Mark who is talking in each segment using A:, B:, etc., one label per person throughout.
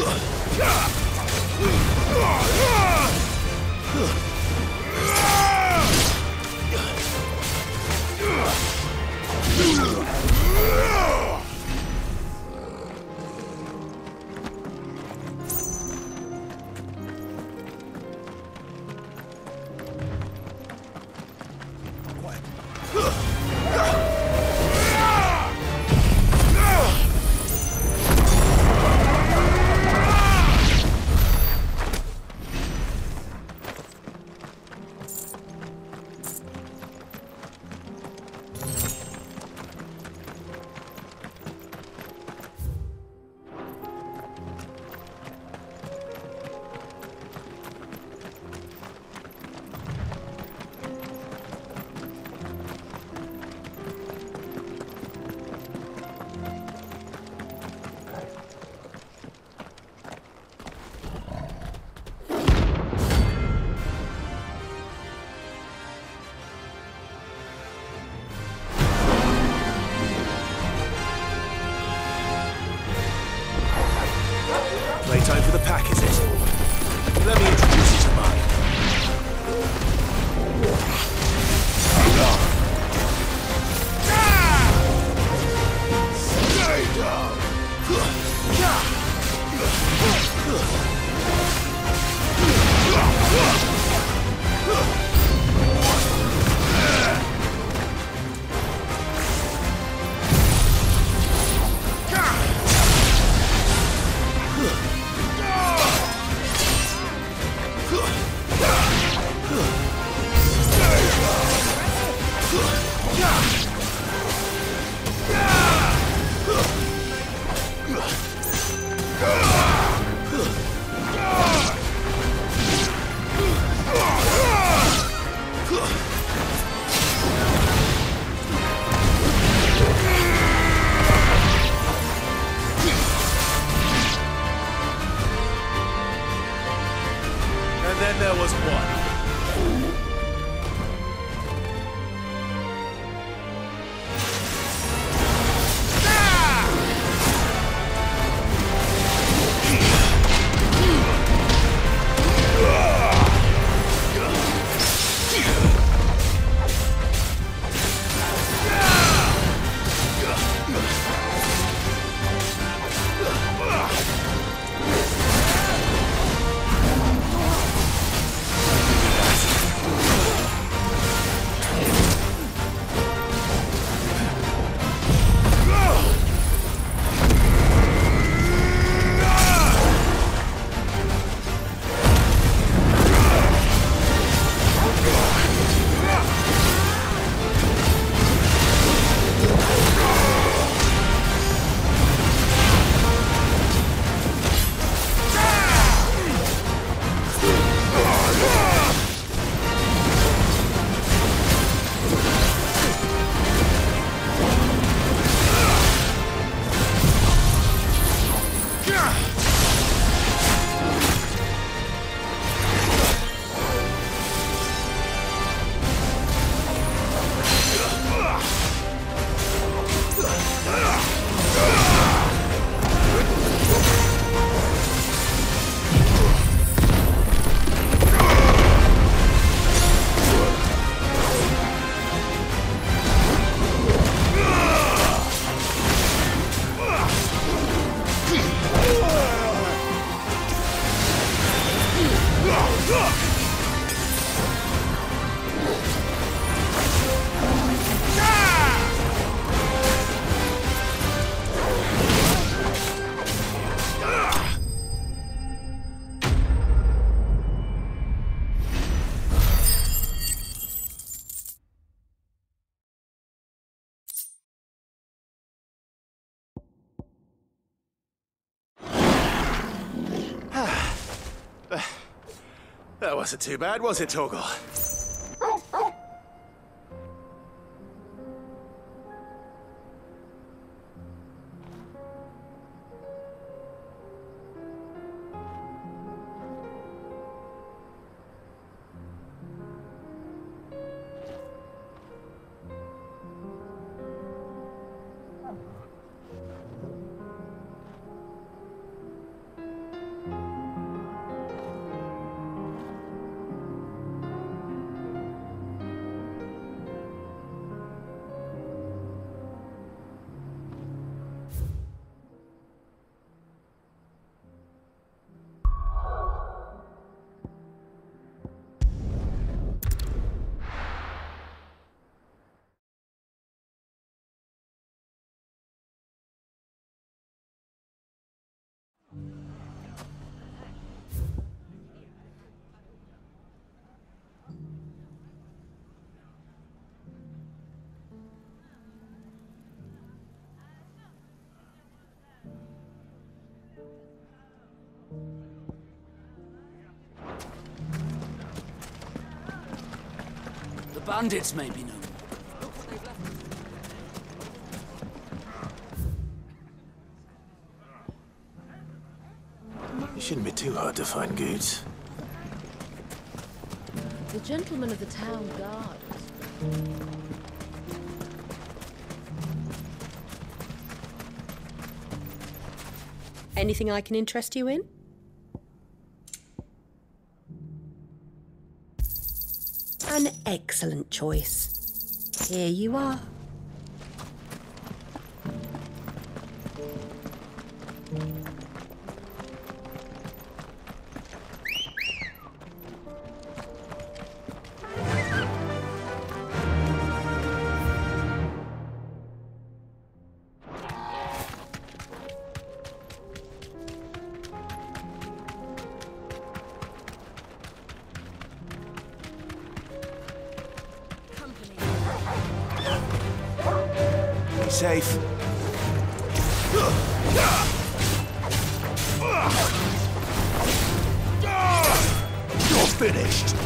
A: Playtime for the pack, is it? Let me introduce you to mine. Stay down! And then there was one. That wasn't too bad, was it, Torgal?
B: Bandits may be known.
A: It shouldn't be too hard to find goods.
C: The gentlemen of the town guard.
D: Anything I can interest you in? Excellent choice. Here you are.
A: Finished.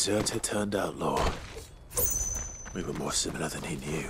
A: A deserter turned out, outlaw. We were more similar than he knew.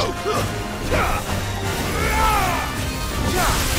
A: Peace at last. Time to fight.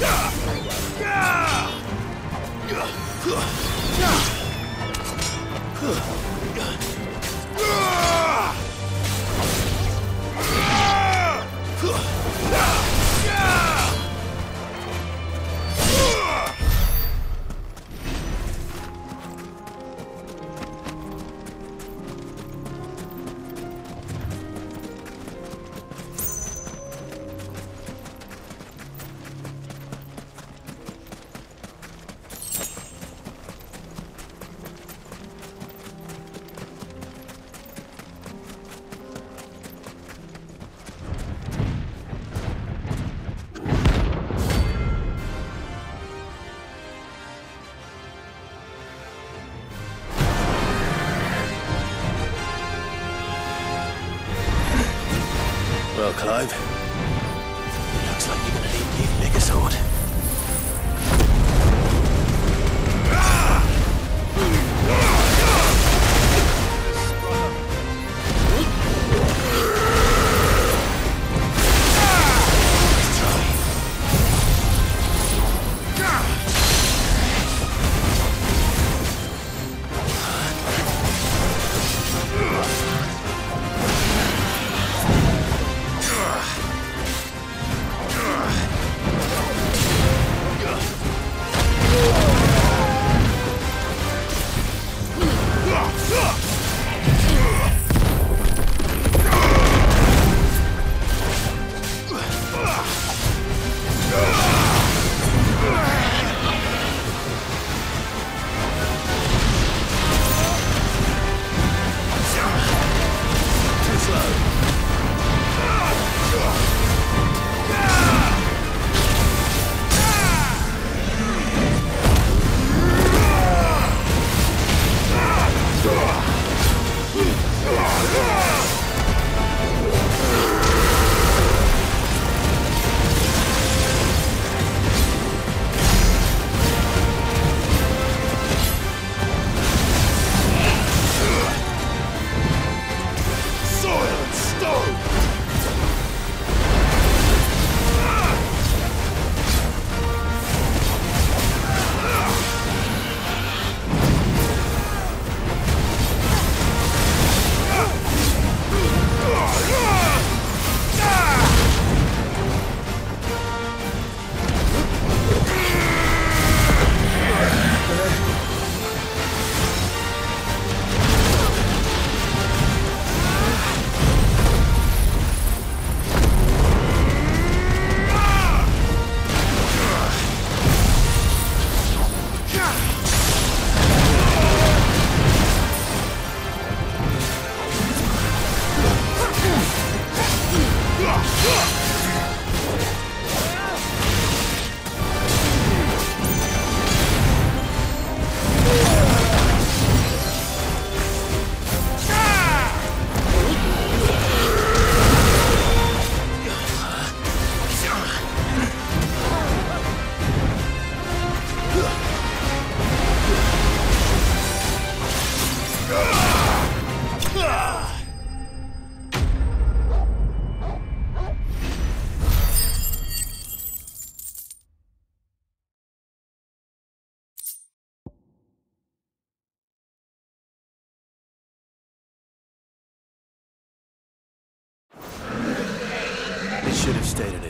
A: Well,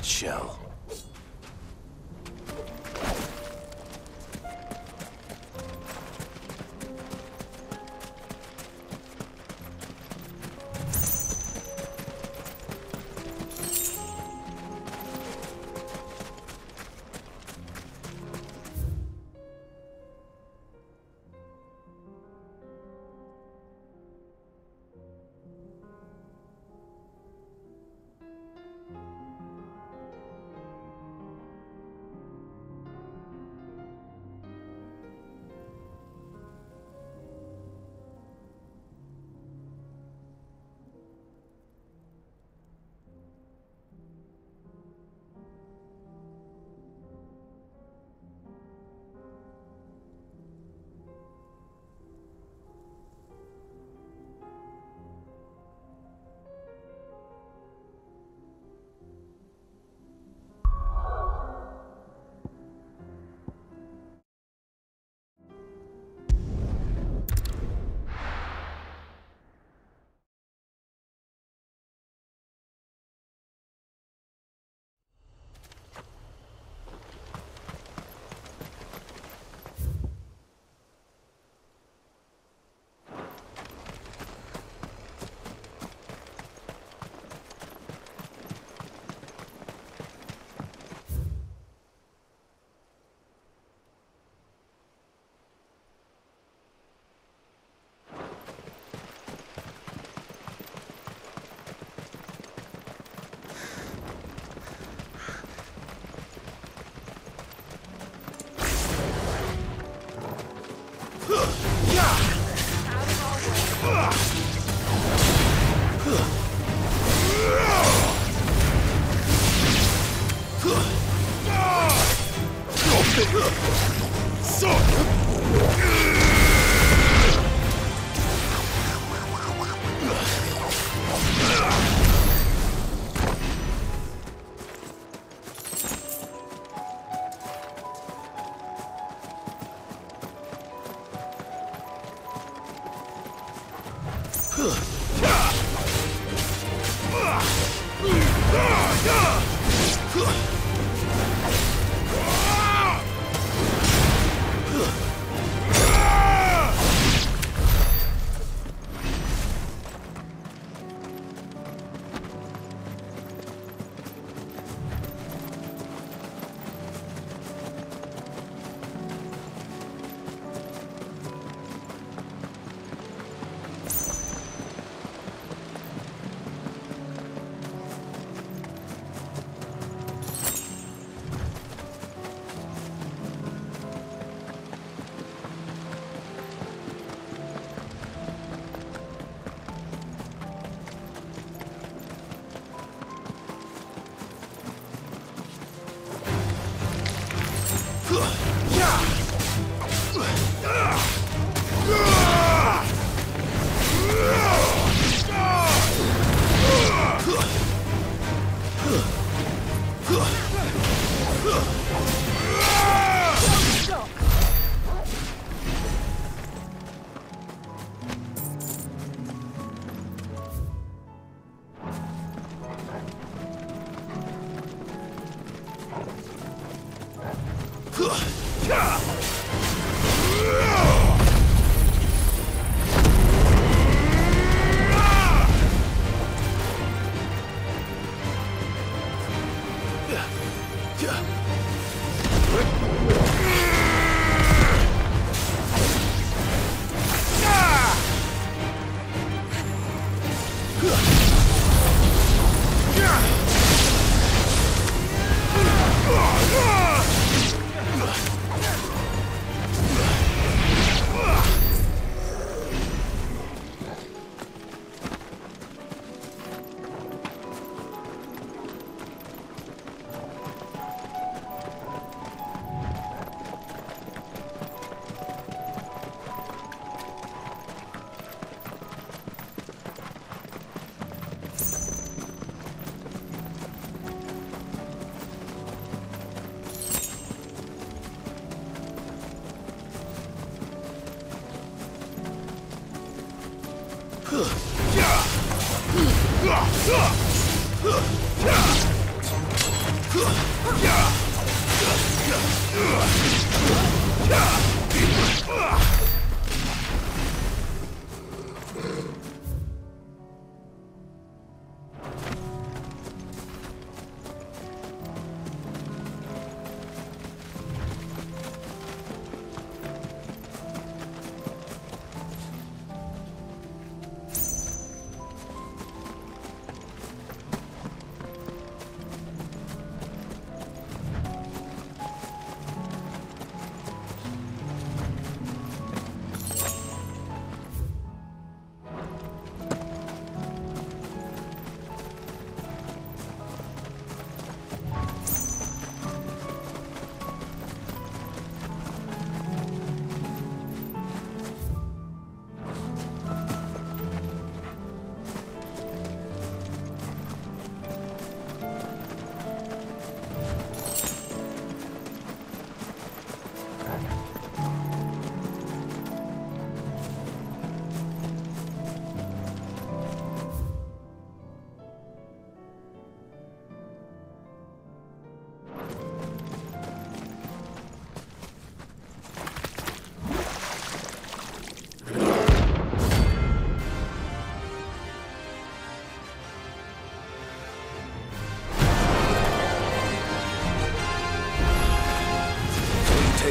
A: stayed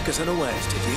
A: us unawares, did you?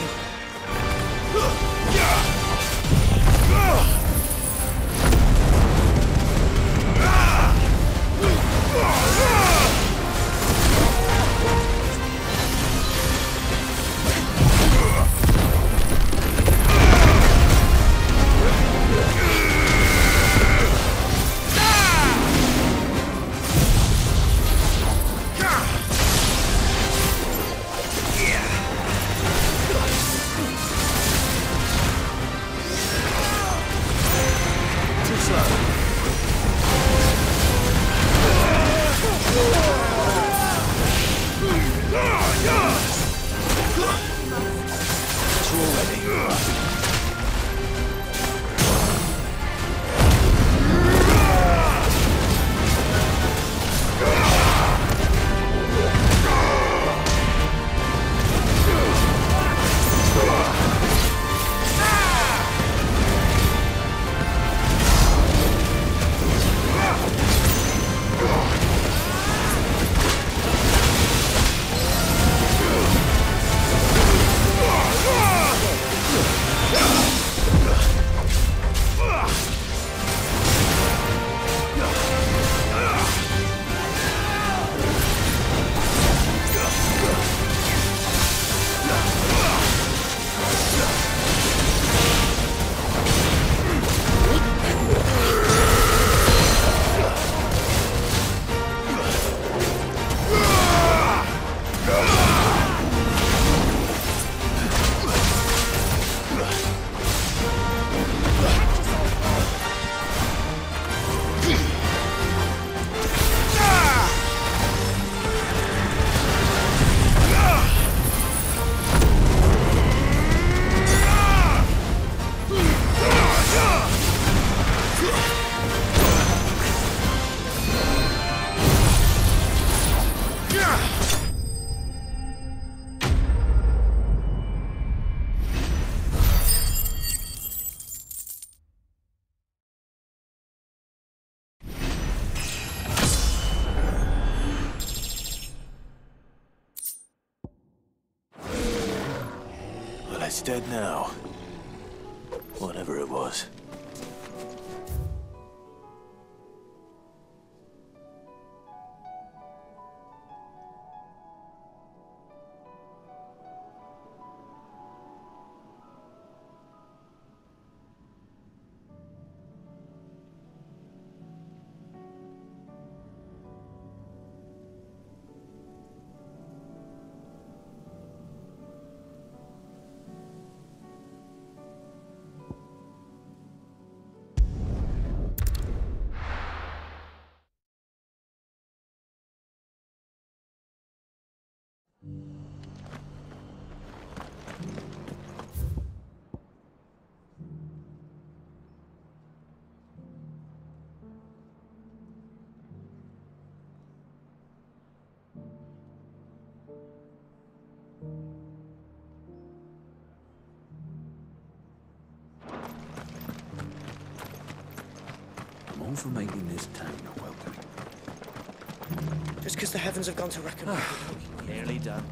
A: Dead now. Whatever it was.
E: For making this town a welcoming.
F: Just because the heavens have gone to reckon.
E: Ah, nearly done.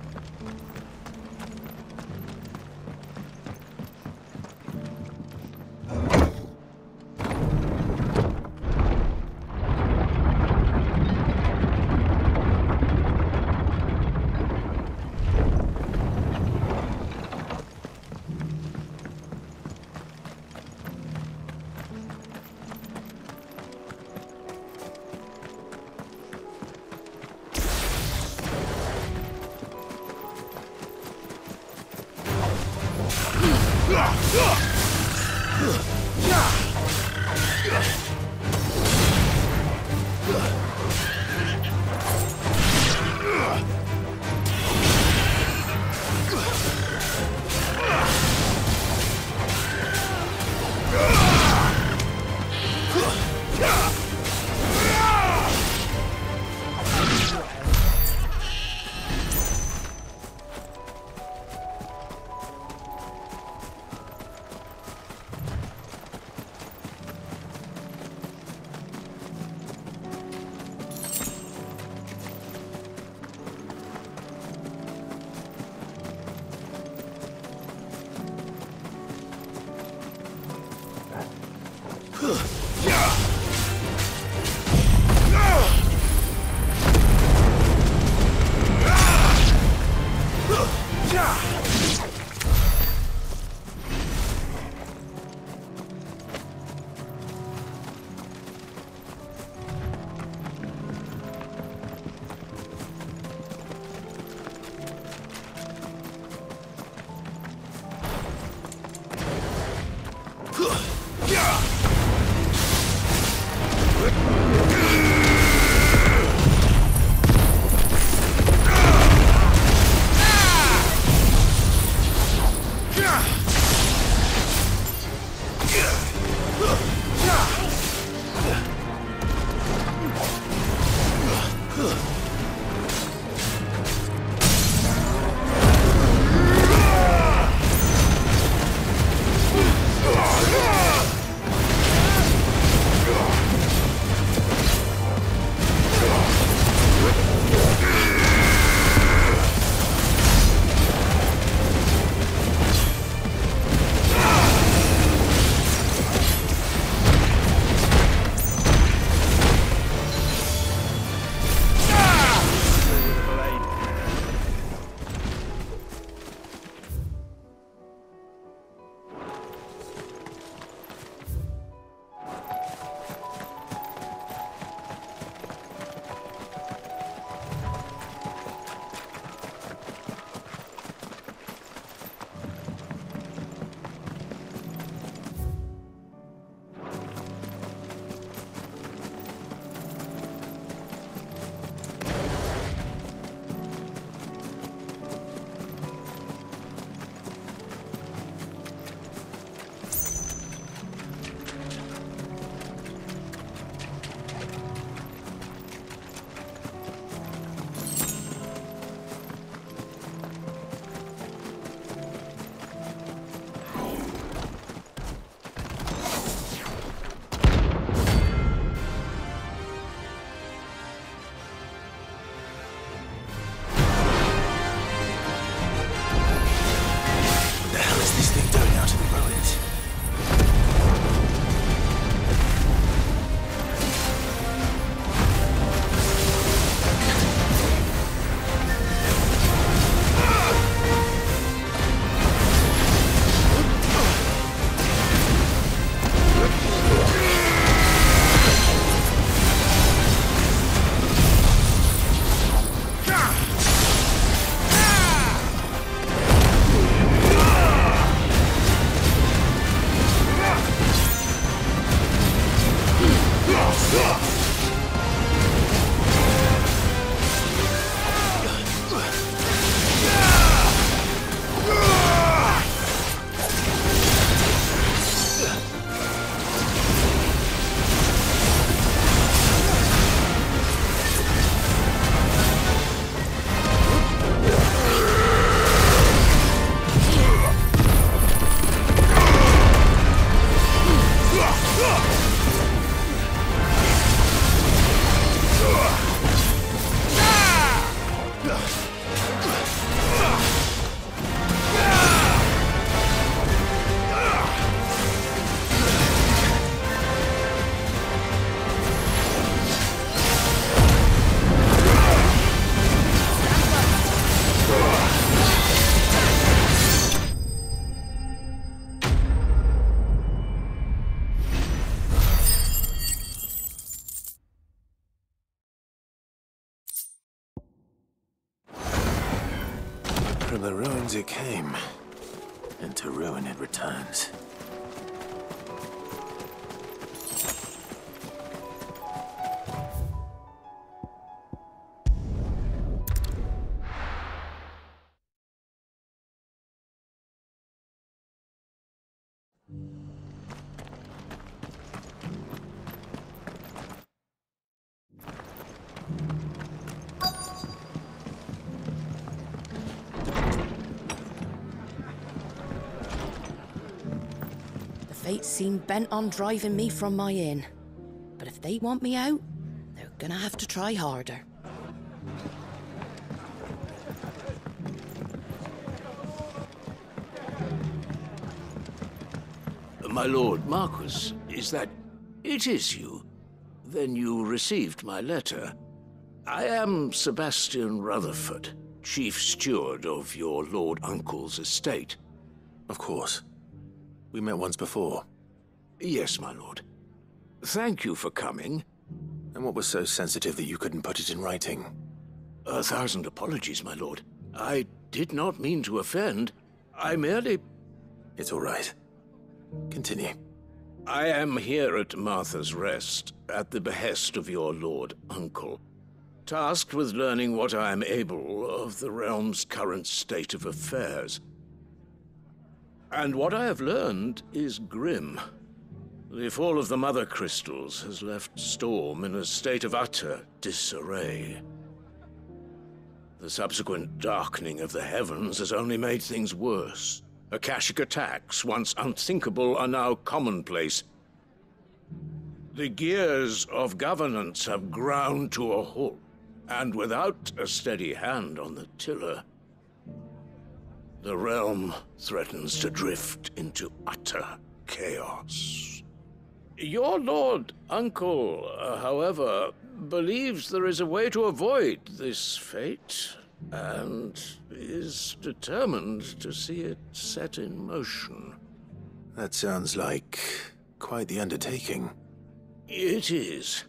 A: Ruins it came, and to ruin it returns.
F: Seem bent on driving me from my inn. But if they want me out, they're gonna have to try harder.
G: My lord Marquis, is that... It is you. Then you received my letter. I am Sebastian Rutherford, chief steward of your lord uncle's estate.
A: Of course. We met once before.
G: Yes, my lord. Thank you for coming.
A: And what was so sensitive that you couldn't put it in writing?
G: A thousand apologies, my lord. I did not mean to offend. I merely...
A: It's all right. Continue.
G: I am here at Martha's Rest, at the behest of your lord uncle, tasked with learning what I am able of the realm's current state of affairs. And what I have learned is grim. The fall of the Mother Crystals has left Storm in a state of utter disarray. The subsequent darkening of the heavens has only made things worse. Akashic attacks, once unthinkable, are now commonplace. The gears of governance have ground to a halt, and without a steady hand on the tiller, the realm threatens to drift into utter chaos. Your lord uncle, uh, however, believes there is a way to avoid this fate, and is determined to see it set in motion.
A: That sounds like quite the undertaking.
G: It is.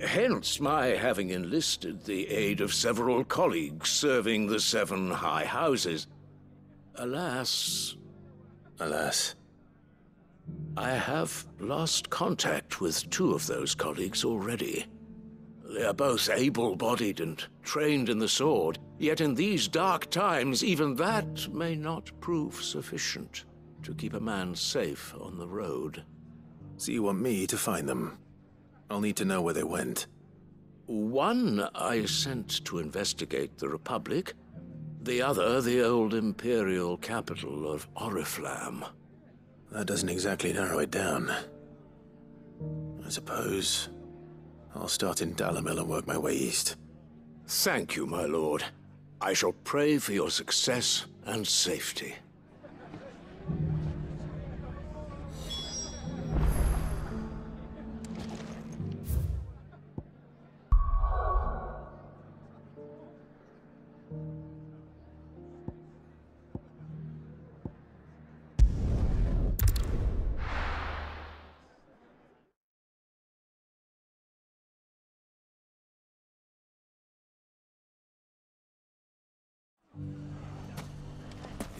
G: Hence my having enlisted the aid of several colleagues serving the Seven High Houses. Alas,
A: Alas.
G: I have lost contact with two of those colleagues already. They are both able bodied and trained in the sword, yet in these dark times, even that may not prove sufficient to keep a man safe on the road.
A: So you want me to find them? I'll need to know where they went.
G: One I sent to investigate the Republic, the other the old Imperial capital of Oriflamme.
A: That doesn't exactly narrow it down. I suppose I'll start in Dalimil and work my way east.
G: Thank you, my lord. I shall pray for your success and safety.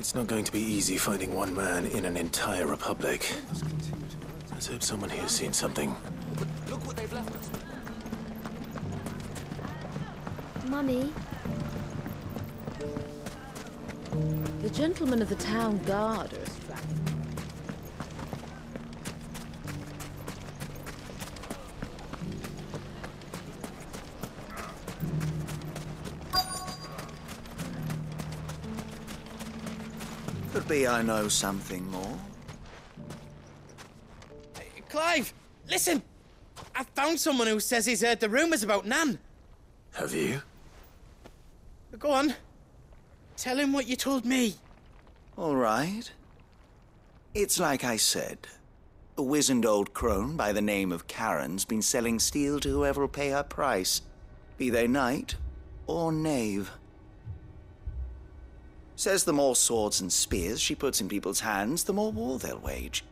A: It's not going to be easy finding one man in an entire republic. Let's hope someone here's seen something.
C: Mummy? The gentlemen of the town guard are strapping.
H: Could be I know something more.
I: Clive, listen! I found someone who says he's heard the rumors about Nan.
A: Have you?
I: Go on. Tell him what you told me.
H: All right. It's like I said. A wizened old crone by the name of Charon's been selling steel to whoever'll pay her price, be they knight or knave. Says the more swords and spears she puts in people's hands, the more war they'll wage.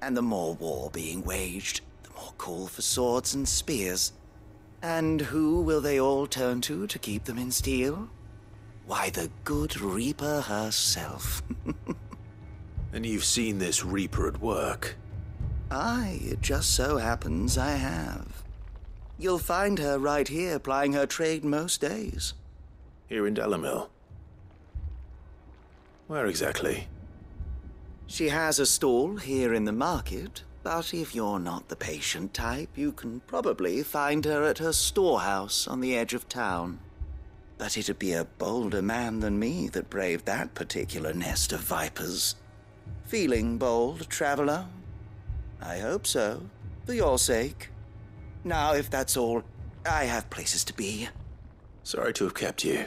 H: And the more war being waged, the more call for swords and spears. And who will they all turn to to keep them in steel? Why, the good Reaper herself.
A: And you've seen this Reaper at work.
H: Aye, it just so happens I have. You'll find her right here plying her trade most days.
A: Here in Dalimil. Where exactly?
H: She has a stall here in the market, but if you're not the patient type, you can probably find her at her storehouse on the edge of town. But it'd be a bolder man than me that braved that particular nest of vipers. Feeling bold, traveler? I hope so, for your sake. Now, if that's all, I have places to be.
A: Sorry to have kept you.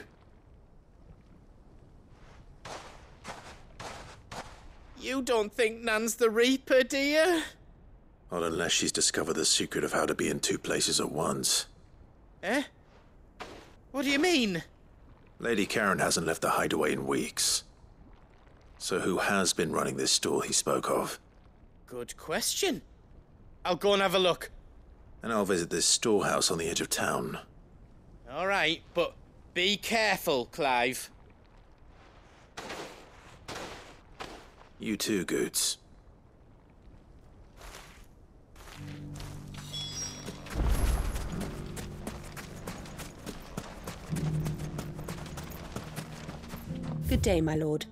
I: You don't think Nan's the Reaper, do you?
A: Not unless she's discovered the secret of how to be in two places at once.
I: Eh? What do you mean?
A: Lady Charon hasn't left the hideaway in weeks. So who has been running this store he spoke of?
I: Good question. I'll go and have a look.
A: And I'll visit this storehouse on the edge of town.
I: All right, but be careful, Clive.
A: You too, Goetz.
D: Good day, my lord.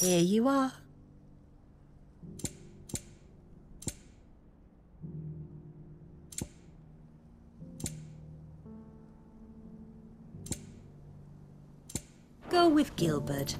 D: Here you are. Go with Gilbert.